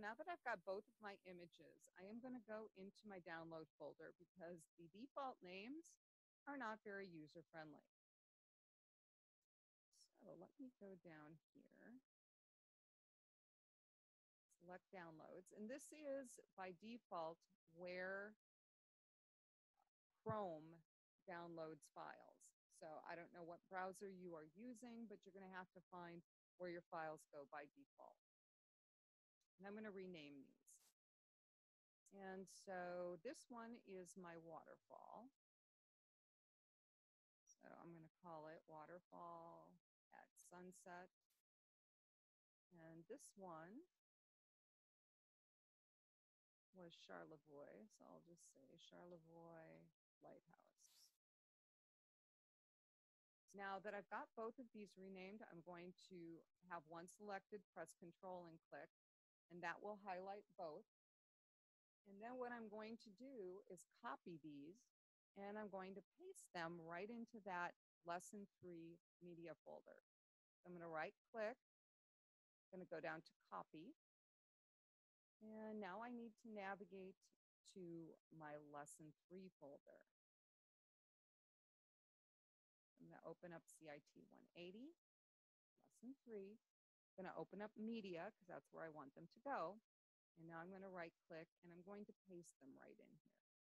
now that I've got both of my images, I am going to go into my download folder because the default names are not very user friendly. So let me go down here. Select downloads. And this is by default where Chrome downloads files. So I don't know what browser you are using, but you're going to have to find where your files go by default. And I'm going to rename these. And so this one is my waterfall. So I'm going to call it waterfall at sunset. And this one was Charlevoix. So I'll just say Charlevoix Lighthouse. Now that I've got both of these renamed, I'm going to have one selected, press control and click, and that will highlight both. And then what I'm going to do is copy these and I'm going to paste them right into that lesson three media folder. I'm going to right click, I'm going to go down to copy. And now I need to navigate to my lesson three folder. I'm going to open up CIT 180, lesson three. Going to open up media because that's where I want them to go. And now I'm going to right click and I'm going to paste them right in here.